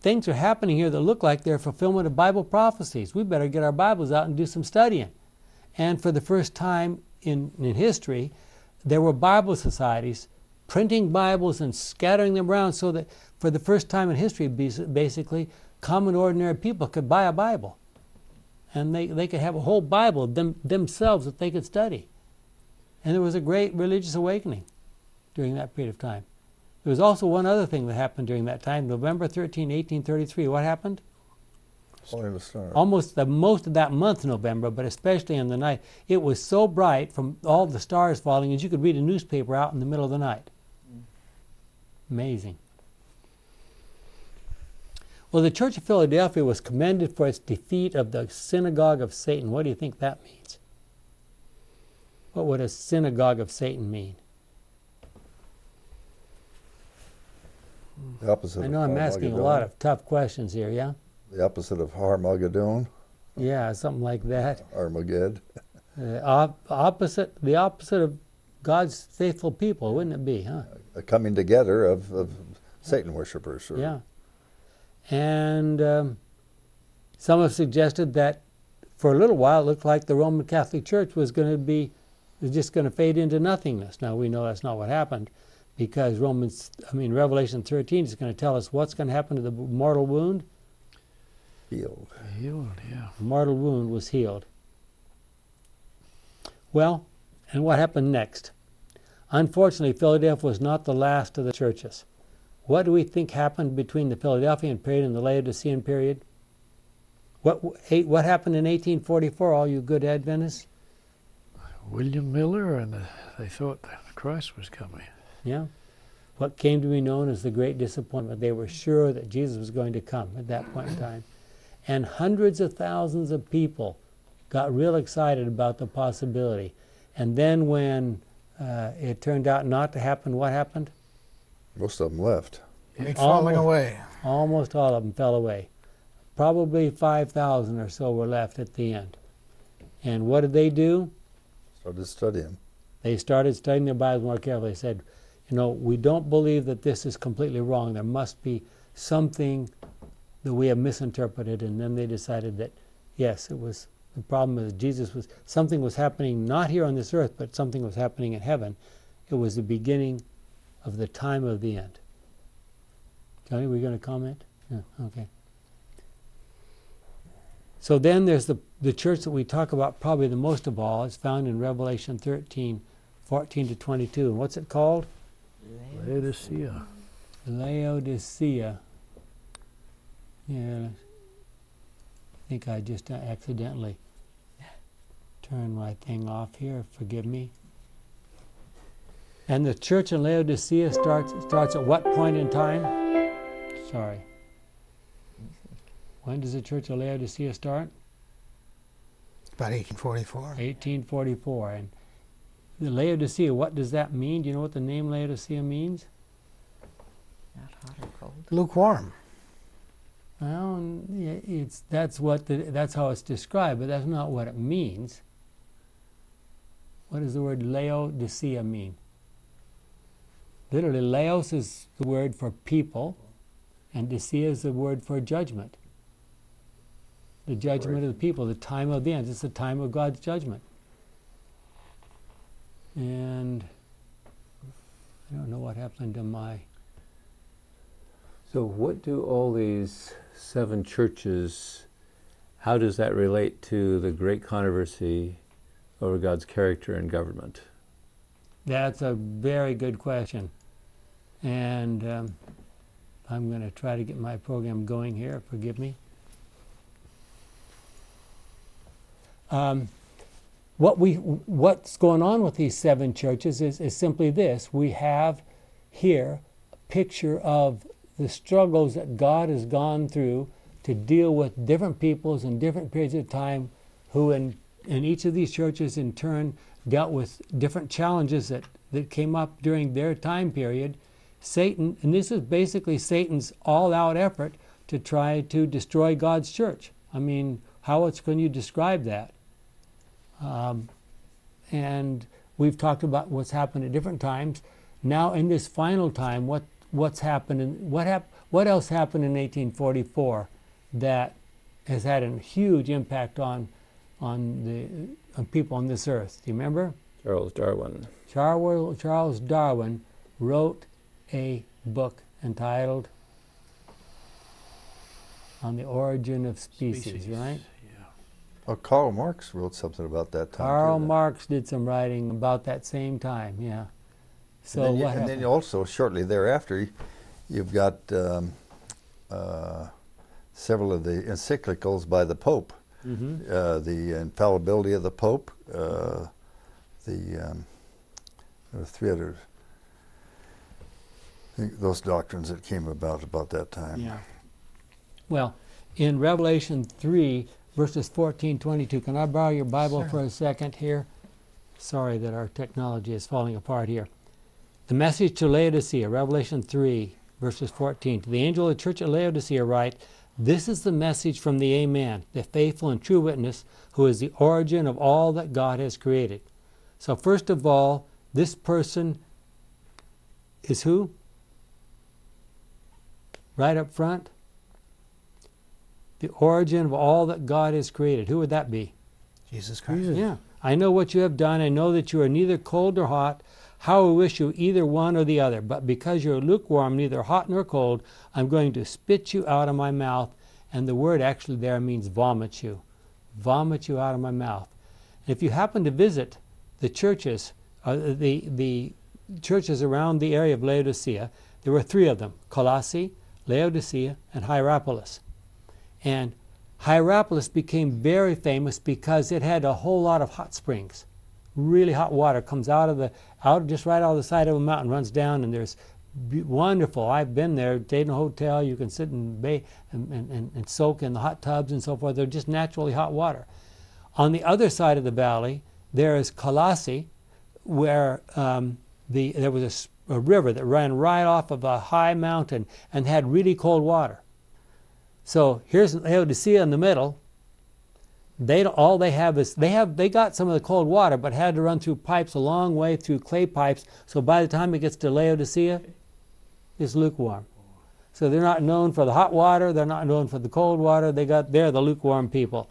things are happening here that look like they're fulfillment of Bible prophecies. We better get our Bibles out and do some studying." And for the first time in, in history, there were Bible societies printing Bibles and scattering them around so that for the first time in history, basically, common ordinary people could buy a Bible. And they, they could have a whole Bible them, themselves that they could study. And there was a great religious awakening during that period of time. There was also one other thing that happened during that time. November 13, 1833. What happened? Only the star. almost the most of that month November, but especially in the night, it was so bright from all the stars falling as you could read a newspaper out in the middle of the night. Amazing. Well, the Church of Philadelphia was commended for its defeat of the synagogue of Satan. What do you think that means? What would a synagogue of Satan mean? The opposite I know I'm asking a lot of tough questions here, yeah? The opposite of Harmageddon, Yeah, something like that. Armageddon. Uh, op- opposite, the opposite of God's faithful people, wouldn't it be, huh? A coming together of, of Satan worshippers. Or Yeah. And um, some have suggested that for a little while it looked like the Roman Catholic Church was going to be just going to fade into nothingness. Now we know that's not what happened because Romans I mean Revelation 13 is going to tell us what's going to happen to the mortal wound. Healed. Healed, yeah. The mortal wound was healed. Well, and what happened next? Unfortunately, Philadelphia was not the last of the churches. What do we think happened between the Philadelphian period and the Laodicean period? What, what happened in 1844, all you good Adventists? William Miller, and they thought that Christ was coming. Yeah? What came to be known as the Great Disappointment. They were sure that Jesus was going to come at that point in time. And hundreds of thousands of people got real excited about the possibility. And then when uh, it turned out not to happen, what happened? Most of them left. Great falling Almost- away. Almost all of them fell away. Probably 5,000 or so were left at the end. And what did they do? Started studying. They started studying their Bibles more carefully. They said, you know, we don't believe that this is completely wrong. There must be something that we have misinterpreted. And then they decided that, yes, it was the problem is Jesus was something was happening not here on this earth, but something was happening in heaven. It was the beginning of the time of the end. Johnny, were you going to comment? Yeah, okay. So then there's the, the church that we talk about probably the most of all. It's found in Revelation 13, 14 to 22. And what's it called? Laodicea. Laodicea. Yeah. I think I just uh, accidentally turned my thing off here. Forgive me. And the church in Laodicea starts starts at what point in time? Sorry. When does the church of Laodicea start? About 1844. 1844. And the Laodicea, what does that mean? Do you know what the name Laodicea means? Not hot or cold. Lukewarm. Well, it's that's what the, that's how it's described, but that's not what it means. What does the word Laodicea mean? Literally, Laos is the word for people, and Dicea is the word for judgment. the judgment of the people, the time of the end. It's the time of God's judgment. And I don't know what happened to my. So, what do all these seven churches, how does that relate to the great controversy over God's character and government? That's a very good question. And um, I'm going to try to get my program going here. Forgive me. Um, what we, what's going on with these seven churches is, is simply this we have here a picture of the struggles that God has gone through to deal with different peoples in different periods of time who in, in each of these churches in turn dealt with different challenges that, that came up during their time period. Satan, and this is basically Satan's all out effort to try to destroy God's church. I mean, how else can you describe that? Um, and we've talked about what's happened at different times. Now, in this final time, what what's happened and what hap- what else happened in 1844 that has had a huge impact on on the on people on this earth? Do you remember? Charles Darwin. Charles Charles Darwin wrote a book entitled "On the Origin of Species,", right? Well, Karl Marx wrote something about that time. Karl. Marx did some writing about that same time. Yeah. So and then, you, what and then also shortly thereafter, you've got um, uh, several of the encyclicals by the Pope. Mhm. Uh, the infallibility of the Pope, uh, the um, there were three other I think those doctrines that came about about that time. Yeah. Well, in Revelation 3, verses 14, 22, can I borrow your Bible Sure. for a second here? Sorry that our technology is falling apart here. The message to Laodicea, Revelation 3, verses 14. To the angel of the church at Laodicea, write, This is the message from the Amen, the faithful and true witness, who is the origin of all that God has created. So, first of all, this person is who? Right up front? The origin of all that God has created. Who would that be? Jesus Christ. Yeah. I know what you have done. I know that you are neither cold nor hot. How I wish you either one or the other. But because you're lukewarm, neither hot nor cold, I'm going to spit you out of my mouth. And the word actually there means vomit you. Vomit you out of my mouth. And if you happen to visit the churches, uh, the, the churches around the area of Laodicea, there were three of them Colossae, Laodicea, and Hierapolis. And Hierapolis became very famous because it had a whole lot of hot springs. Really hot water comes out of the out just right out of the side of a mountain, runs down, and there's wonderful. I've been there, stayed in a hotel. You can sit and bathe and, and, and, soak in the hot tubs and so forth. They're just naturally hot water. On the other side of the valley, there is Colossae, where um, the there was a river that ran right off of a high mountain and had really cold water. So here's Laodicea in the middle. They all they have is they have they got some of the cold water, but had to run through pipes a long way through clay pipes. So by the time it gets to Laodicea, it's lukewarm. So they're not known for the hot water. They're not known for the cold water. They got they're the lukewarm people.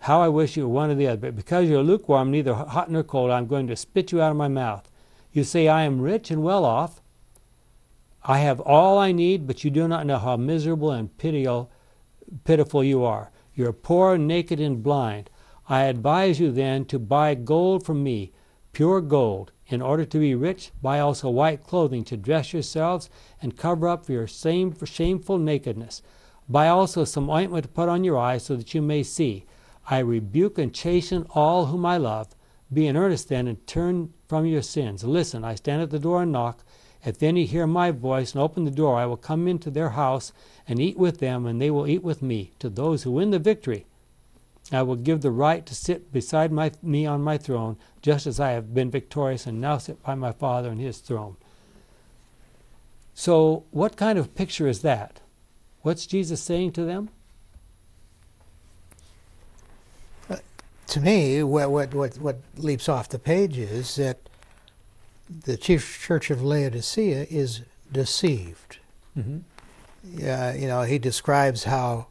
How I wish you were one or the other. But because you're lukewarm, neither hot nor cold, I'm going to spit you out of my mouth. You say, I am rich and well off. I have all I need, but you do not know how miserable and pitiful you are. You are poor, naked, and blind. I advise you then to buy gold from me, pure gold. In order to be rich, buy also white clothing to dress yourselves and cover up your same, shameful nakedness. Buy also some ointment to put on your eyes so that you may see. I rebuke and chasten all whom I love. Be in earnest then and turn from your sins. Listen, I stand at the door and knock. If any hear my voice and open the door, I will come into their house and eat with them, and they will eat with me. To those who win the victory, I will give the right to sit beside my, me on my throne, just as I have been victorious and now sit by my Father on his throne. So, what kind of picture is that? What's Jesus saying to them? Uh, to me, what, what, what, what leaps off the page is that the chief church of Laodicea is deceived. Mm-hmm. Yeah, you know, he describes how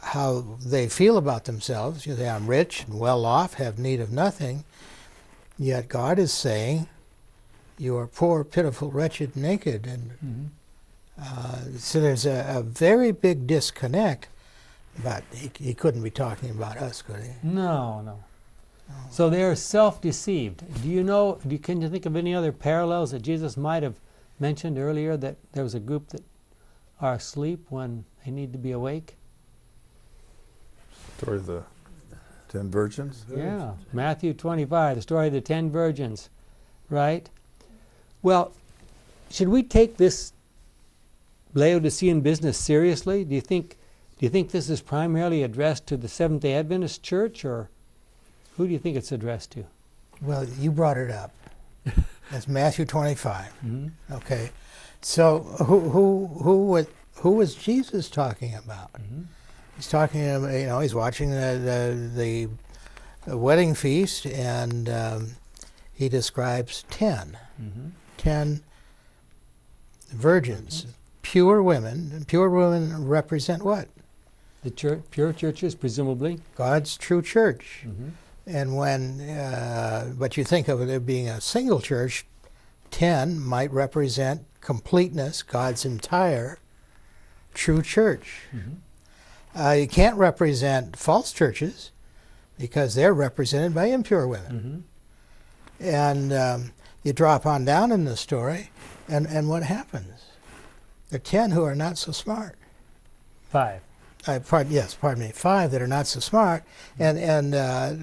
how they feel about themselves. You say, I'm rich and well off, have need of nothing. Yet God is saying, You are poor, pitiful, wretched, naked. And Mhm. uh, so there's a, a very big disconnect. But he, he couldn't be talking about us, could he? No, no. So they are self-deceived. Do you know? Do you, can you think of any other parallels that Jesus might have mentioned earlier? That there was a group that are asleep when they need to be awake. Story of the ten virgins. Yeah, Matthew 25, the story of the ten virgins, right? Well, should we take this Laodicean business seriously? Do you think? Do you think this is primarily addressed to the Seventh Day Adventist Church, or who do you think it's addressed to? Well, you brought it up. That's Matthew 25. hmm Okay, so who who who was who was Jesus talking about? Mhm. He's talking, about, you know, he's watching the the, the wedding feast, and um, he describes 10, hmm 10 virgins, pure women. Pure women represent what? The church, pure churches, presumably. God's true church. And when, uh, but you think of it being a single church, 10 might represent completeness, God's entire true church. hmm Uh, you can't represent false churches because they're represented by impure women. hmm And um, you drop on down in the story, and, and what happens? There are 10 who are not so smart. Five. Uh, pardon, yes, pardon me, five that are not so smart, and and uh,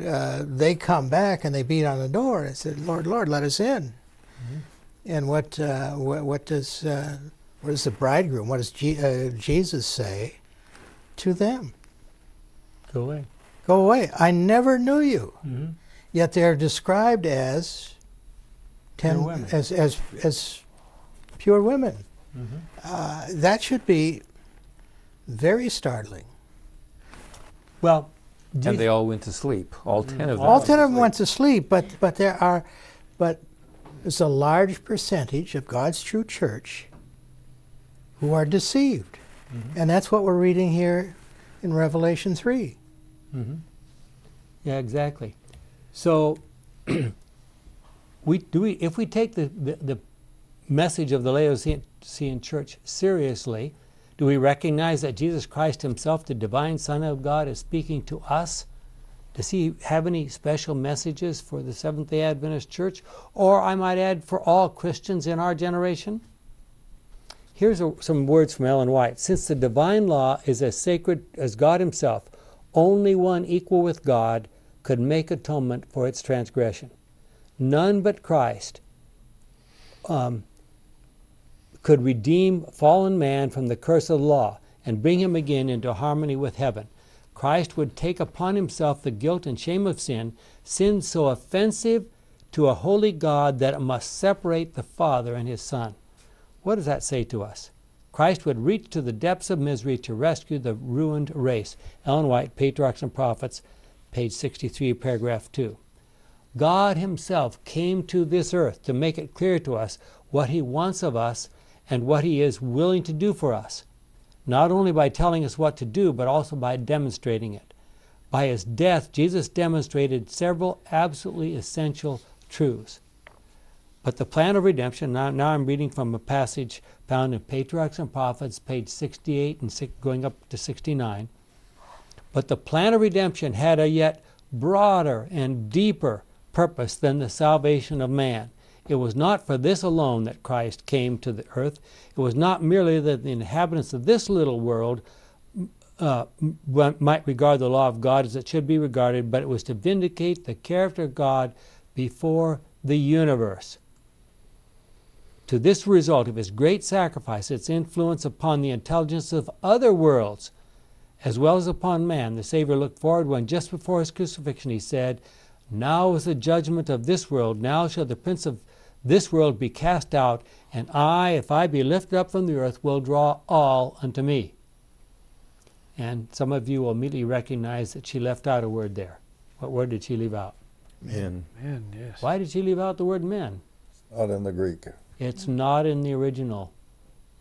uh, they come back and they beat on the door and said, "Lord, Lord, let us in." Mhm. And what uh, what, what does uh, what does the bridegroom? What does Je- uh, Jesus say to them? Go away. Go away! I never knew you. hmm Yet they're described as ten Pure women. as as as pure women. hmm Uh, that should be very startling. Well, And they all went to sleep. All ten of them. All ten of them went to sleep, but but there are, but there's a large percentage of God's true church who are deceived, Mhm. and that's what we're reading here in Revelation three. hmm Yeah, exactly. So, we do we if we take the, the, the message of the Laodicean church seriously, do we recognize that Jesus Christ Himself, the divine Son of God, is speaking to us? Does He have any special messages for the Seventh Day Adventist Church, or I might add, for all Christians in our generation? Here's a, some words from Ellen White. Since the divine law is as sacred as God Himself, only one equal with God could make atonement for its transgression. None but Christ um, could redeem fallen man from the curse of the law and bring him again into harmony with heaven. Christ would take upon himself the guilt and shame of sin, sin so offensive to a holy God that it must separate the Father and his Son. What does that say to us? Christ would reach to the depths of misery to rescue the ruined race. Ellen White, Patriarchs and Prophets, page 63, paragraph 2. God Himself came to this earth to make it clear to us what He wants of us and what He is willing to do for us, not only by telling us what to do, but also by demonstrating it. By His death, Jesus demonstrated several absolutely essential truths. But the plan of redemption, now, now I'm reading from a passage found in Patriarchs and Prophets, page 68 and six, going up to 69. But the plan of redemption had a yet broader and deeper purpose than the salvation of man. It was not for this alone that Christ came to the earth. It was not merely that the inhabitants of this little world uh, might regard the law of God as it should be regarded, but it was to vindicate the character of God before the universe. To this result of his great sacrifice, its influence upon the intelligence of other worlds, as well as upon man, the Savior looked forward when just before his crucifixion he said, Now is the judgment of this world, now shall the prince of this world be cast out, and I, if I be lifted up from the earth, will draw all unto me. And some of you will immediately recognize that she left out a word there. What word did she leave out? Men. Men, yes. Why did she leave out the word men? Not in the Greek. It's not in the original.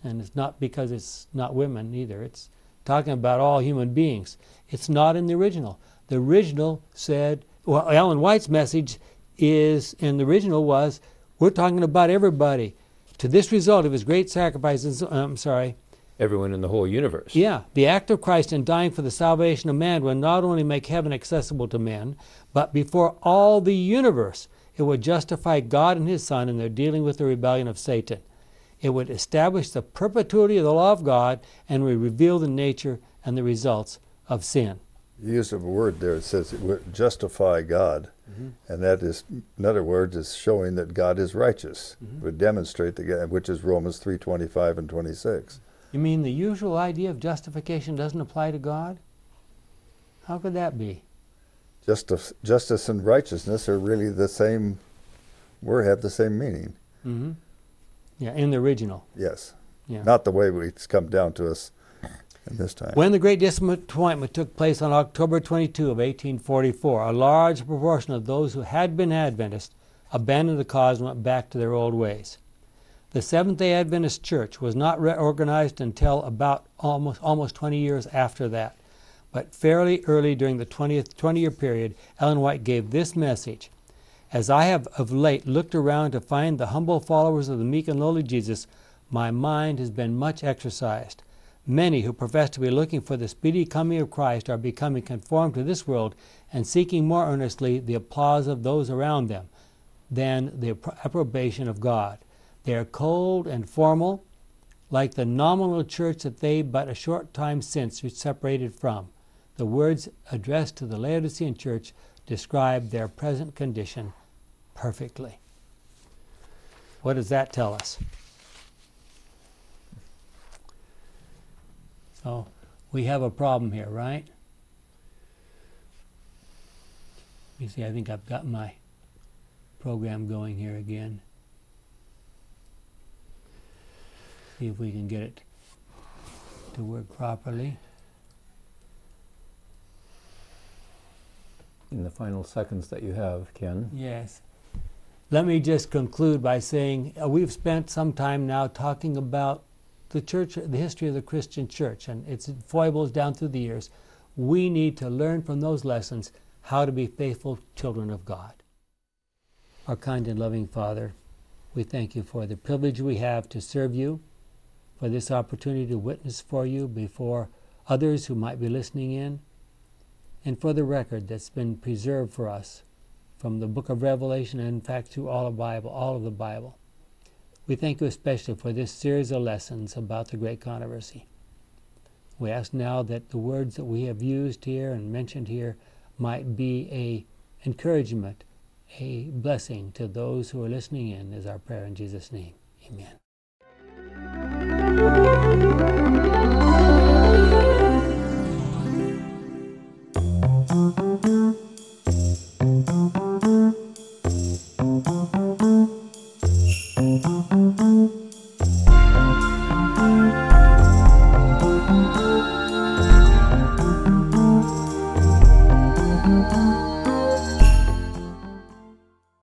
And it's not because it's not women either. It's talking about all human beings. It's not in the original. The original said, well, Ellen White's message is, in the original was, we're talking about everybody. To this result of his great sacrifices, uh, I'm sorry, Everyone in the whole universe. yeah, the act of Christ in dying for the salvation of man will not only make heaven accessible to men, but before all the universe, it would justify God and His Son in their dealing with the rebellion of Satan. It would establish the perpetuity of the law of God and would reveal the nature and the results of sin. You used a word there. It says it would justify God, and that is, in other words, is showing that God is righteous. Would demonstrate the which is Romans three twenty five and twenty six. You mean the usual idea of justification doesn't apply to God? How could that be? Justice, justice and righteousness are really the same. Word have the same meaning. hmm Yeah, in the original. Yes, Yeah. not the way it's come down to us in this time. When the Great Disappointment took place on October 22 of 1844, a large proportion of those who had been Adventists abandoned the cause and went back to their old ways. The Seventh-day Adventist Church was not reorganized until about almost almost 20 years after that. But fairly early during the 20th 20-year period, Ellen White gave this message: "As I have of late looked around to find the humble followers of the meek and lowly Jesus, my mind has been much exercised. Many who profess to be looking for the speedy coming of Christ are becoming conformed to this world and seeking more earnestly the applause of those around them than the approbation of God. They are cold and formal, like the nominal church that they but a short time since separated from. The words addressed to the Laodicean church describe their present condition perfectly. What does that tell us? So we have a problem here, right? Let me see, I think I've got my program going here again. See if we can get it to work properly. In the final seconds that you have, Ken. Yes. Let me just conclude by saying uh, we've spent some time now talking about the church, the history of the Christian church, and its foibles down through the years. We need to learn from those lessons how to be faithful children of God. Our kind and loving Father, we thank you for the privilege we have to serve you, for this opportunity to witness for you before others who might be listening in, and for the record that's been preserved for us from the book of Revelation and in fact through all of Bible, all of the Bible. We thank you especially for this series of lessons about the great controversy. We ask now that the words that we have used here and mentioned here might be a encouragement, a blessing to those who are listening in is our prayer in Jesus' name. Amen.